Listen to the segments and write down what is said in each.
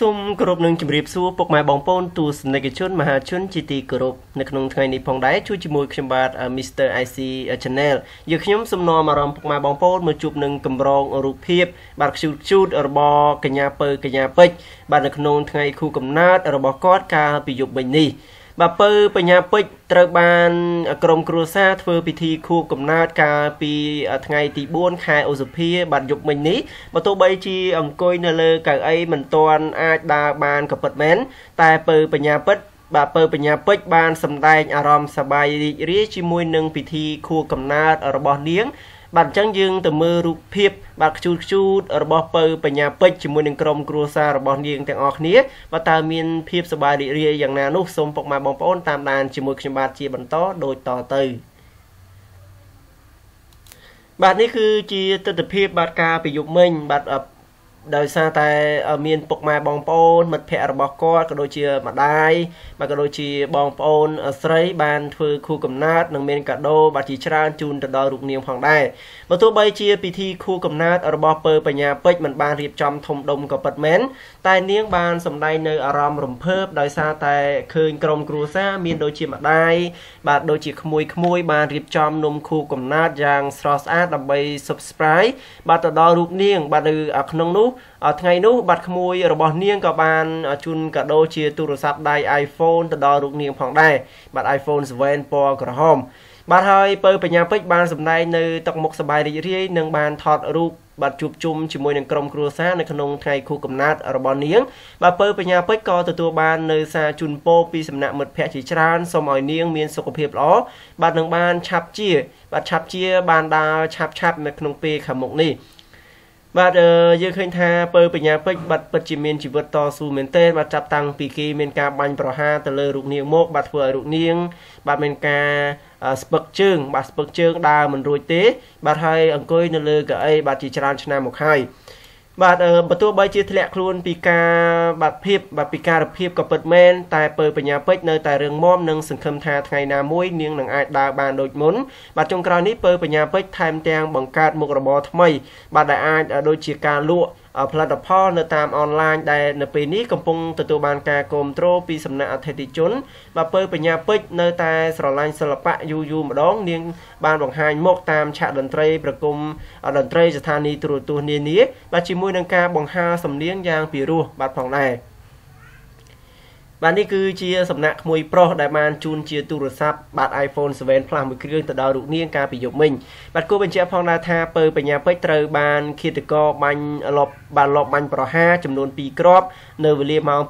សូមគោរពនឹងជម្រាបសួរពុកម៉ែបងប្អូនទស្សនិកជនមហាជនជាទីគោរពនៅក្នុងថ្ងៃនេះផងដែរជួយជាមួយខ្ញុំបាទ Mr IC Channel យើងខ្ញុំសូមនាំអារម្មណ៍ពុកម៉ែបងប្អូនមកជួបនឹងកម្រងរូបភាពបាទខ្ជូតខ្ជូតរបស់កញ្ញាពៅកញ្ញាពេជ្របាទនៅក្នុងថ្ងៃខួបកំណើតរបស់គាត់កាលពីយប់មិញនេះ បាទពៅបញ្ញាពេជ្រត្រូវបានក្រុមគ្រួសារធ្វើពិធីខួបកំណើតកាលពីថ្ងៃទី4ខែឧសភាបាទយប់មិញនេះបើទោះបីជាអង្គុយនៅលើកៅអីមិនទាន់អាចដើរបានក៏ពិតមែនតែពៅបញ្ញាពេជ្រ បាទពើបញ្ញាពេជ្របានសម្ដែងអារម្មណ៍សប្បាយរីករាយជាមួយនឹងពិធីខួបកំណើតរបស់នាង បាទអញ្ចឹងយើងទៅមើលរូបភាព បាទខ្ជូតខ្ជូតរបស់ពៅបញ្ញាពេជ្រជាមួយនឹងក្រុមគ្រួសាររបស់នាងទាំងអស់គ្នាបាទតើមានភាពសប្បាយរីករាយយ៉ាងណានោះសូមពុកម៉ែបងប្អូនតាមដានជាមួយខ្ញុំបាទជាបន្តដូចតទៅបាទនេះគឺជាទស្សនវិជ្ជាបាទការប្រយុទ្ធមិញបាទ ដោយសារតែមានពុកម៉ែបងប្អូនមិត្តភ័ក្តិរបស់គាត់ក៏ដូចជាម្ដាយបាទក៏ដូចជាបងប្អូនស្រីបានធ្វើខួបកំណើតនិងមានកាដូបាទជាច្រើនជូនទៅដល់រូបនាងផងដែរបើទោះបីជាពិធីខួបកំណើតរបស់ពើបញ្ញាពេជ្រមិនបានរៀបចំធំដុំក៏ពិតមែនតែនាងបានសម្ដែងនៅអារម្មណ៍រំភើបដោយសារតែឃើញក្រុមគ្រួសារមានដូចជាម្ដាយបាទដូចជាក្មួយក្មួយបានរៀបចំនំខួបកំណើតយ៉ាងស្រស់ស្អាតដើម្បី subscribe បាទទៅដល់រូបនាងបាទនៅក្នុងនោះថ្ងៃនោះបាត់ក្មួយរបស់នាងក៏បានជូនកាដូជាទូរស័ព្ទដៃ iPhone ទៅដល់លោកនាងផងដែរបាទ iPhone 7ពណ៌ក្រហមបាទហើយពើបញ្ញាពេជ្របានសម្ដែងនៅទឹកមុខសបាយរីករាយនិងបានថតរូបបាទជួបជុំជាមួយនឹងក្រុមគ្រួសារនៅក្នុងថ្ងៃខួបកំណើតរបស់នាងបាទពើបញ្ញាពេជ្រក៏ទទួលបាននៅសារជូនពរពីសំណាក់មិត្តភ័ក្តិជាច្រើនសូមឲ្យនាងមានសុខភាពល្អបាទនឹងបានឆាប់ជា បាទឆាប់ជាបានដើរឆាប់ឆាប់នៅក្នុងពេលខាងមុខនេះ បាទយើងឃើញថាពើបញ្ញាពេជ្របាត់ពិតជាមានជីវិតតស៊ូមែនទែនបាទចាប់តាំងពីគេមានការបាញ់ប្រហារទៅលើរូបនាងមកបាទធ្វើឲ្យរូបនាង បាទមានការស្ពឹកជើង បាទស្ពឹកជើងដើរមិនរួចទេ បាទហើយអង្គុយនៅលើកៅអីបាទជាច្រើនឆ្នាំមកហើយ បាទបើទោះបីជាធ្លាក់ខ្លួនពីការបាត់ភាពបាទពីការភាពក៏ពិតមែនតែពើបញ្ញាពេជ្រនៅតែរឿងមមនិងសង្ឃឹមថាថ្ងៃណាមួយនាងនឹងអាចដើរបានដូចមុនបាទចុងក្រោយនេះពើបញ្ញាពេជ្រថែមទាំងបង្កើតមុខរបរថ្មី បាទដែលអាចដូចជាការលក់ ផលិតផលនៅតាមអនឡាញដែលនៅពេលនេះកំពុងទទួលបានការគ្រប់គ្រងពីសំណាក់អធិធិជនបាទពើបញ្ញាពេជ្រនៅតែស្រឡាញ់សិល្បៈយូរយូរម្ដង នាង បានបង្ហាញមកតាមឆាកតន្ត្រីប្រគំតន្ត្រីស្ថានីយ៍ទូរទស្សន៍នានាបាទជាមួយនឹងការបង្ហាសំនៀងយ៉ាងពិរោះបាទផងដែរ បាទនេះគឺជាសំណាក់ក្មួយប្រុសដែលបានជូនជាទូរស័ព្ទបាទ iPhone 7 Plus មួយគ្រឿងទៅដល់រូបនាងកាលពីយប់មិញបាទគួរបញ្ជាក់ផងដែរថាពើបញ្ញាពេជ្រត្រូវបានឃាតករបាញ់លបបាទលបបាញ់ប្រហារចំនួន2គ្រាប់នៅវេលាម៉ោង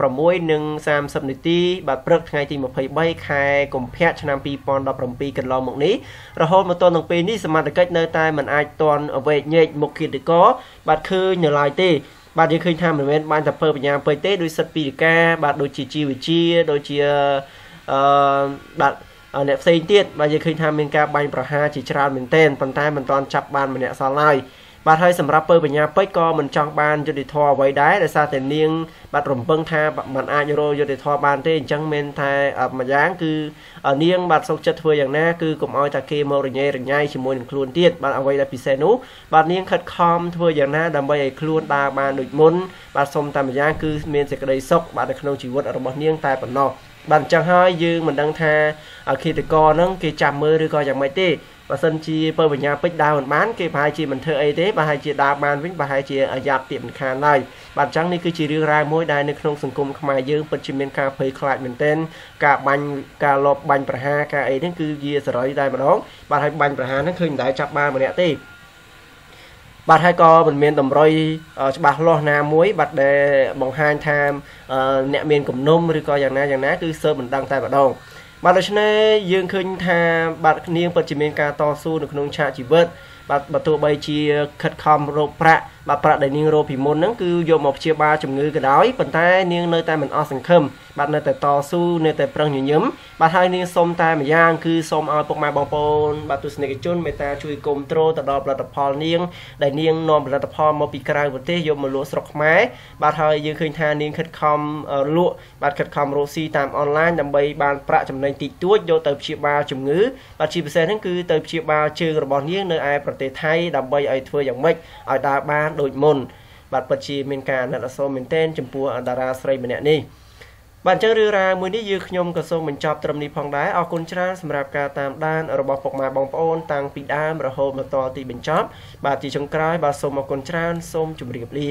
6:30នាទីបាទព្រឹកថ្ងៃទី23ខែកុម្ភៈឆ្នាំ2017កន្លងមកនេះរហូតមកទល់នឹងពេលនេះសមត្ថកិច្ចនៅតែមិនអាចទាន់វែកញែកមុខឃាតករបាទឃើញនៅឡើយទេ បាទយើងឃើញថាមិនមែនបានតែពើបញ្ញាពេកទេដោយសិទ្ធិពីរិកាបាទដូចជាជីវវិជាដូចជាអឺបាទអ្នកផ្សេងទៀតបាទយើងឃើញថាមានការបាញ់ប្រហារជាច្រើនមែនទែនប៉ុន្តែមិនទាន់ចាប់បានម្នាក់សល់ឡើយ បាទហើយសម្រាប់ពើបញ្ញាពេជ្រក៏មិនចង់បានយុទ្ធធរអ្វីដែរដោយសារតែនាង បាទរំពឹងថាมันអាចរកយុទ្ធធរបានទេអញ្ចឹងមានថាមួយយ៉ាងគឺនាងបាទសុខចិត្តធ្វើយ៉ាងណាគឺកុំឲ្យតែគេមករញ៉េរញ៉ៃជាមួយនឹងខ្លួនទៀតបាទអ្វីដែលពិសេសនោះបាទនាងខិតខំធ្វើយ៉ាងណាដើម្បីឲ្យខ្លួនដើរបានដូចមុនបាទសុំតែម្យ៉ាងគឺមានសេចក្តីសុខបាទនៅក្នុងជីវិតរបស់នាងតែប៉ុណ្ណោះបាទអញ្ចឹងហើយយើងមិនដឹងថាអគិតកហ្នឹងគេចាំមើលឬក៏យ៉ាងម៉េចទេ បើសិនជាពើបញ្ញាពេជ្រដើរមិនបានគេប្រហែលជាមិនធ្វើអីទេប្រហែលជាដើរបានវិញប្រហែលជាអាយ៉ាប់ទៀបមិនខានឡើយបាទអញ្ចឹងនេះគឺជារឿងរ៉ាវមួយដែលនៅក្នុងសង្គមខ្មែរយើងពិតជាមានការភ័យខ្លាចមែនទែនការបាញ់ការលបបាញ់ប្រហារការអីហ្នឹងគឺជាសរយតែម្ដងបាទហើយបាញ់ប្រហារហ្នឹងឃើញមិនដែលចាប់បានម្នាក់ទេបាទហើយក៏មិនមានតម្រុយច្បាស់លាស់ណាមួយបាទដែលបង្ហាញថាអ្នកមានគំនុំឬក៏យ៉ាងណាយ៉ាងណាគឺសើបមិនដឹងតែម្ដង បាទដូច្នេះយើងឃើញថាបាទនាងពិតជាមានការតស៊ូនៅក្នុងឆាកជីវិតបាទបើទោះបីជាខិតខំរកប្រាក់ បាទប្រាក់ដែលនាងរកពីមុនហ្នឹងគឺយកមកព្យាបាលជំងឺក៏ដោយប៉ុន្តែនាងនៅតែមិនអស់សង្ឃឹមបាទនៅតែតស៊ូនៅតែប្រឹងញញឹមបាទហើយនាងសូមតែម្យ៉ាងគឺសូមឲ្យពុកម៉ែបងប្អូនបាទទស្សនិកជនមេត្តាជួយគ្រប់គ្រងទៅដល់ផលិតផលនាងដែលនាងនាំផលិតផលមកពីក្រៅប្រទេសយកមកលក់ស្រុកខ្មែរបាទហើយយើងឃើញថានាងខិតខំលក់បាទខិតខំរកស៊ីតាមអនឡាញដើម្បីបានប្រាក់ចំណេញតិចតួចយកទៅព្យាបាលជំងឺបាទជាពិសេសហ្នឹងគឺទៅព្យាបាលជើងរបស់នាងនៅឯប្រទេសថៃដើម្បីឲ្យធ្វើយ៉ាងម៉េចឲ្យដើរបានដូចមុនបាទពិតជាមានការអាណិតអាសូរមែនទែនចំពោះតារាស្រីម្នាក់នេះបាទអញ្ចឹងរឿងរ៉ាវមួយនេះយើងខ្ញុំក៏សូមបញ្ចប់ត្រឹមនេះផងដែរអរគុណច្រើនសម្រាប់ការតាមដានរបស់ពុកម៉ែបងប្អូនតាំងពីដើមរហូតមកដល់ទីបញ្ចប់បាទជាចុងក្រោយបាទសូមអរគុណច្រើនសូមជម្រាបលា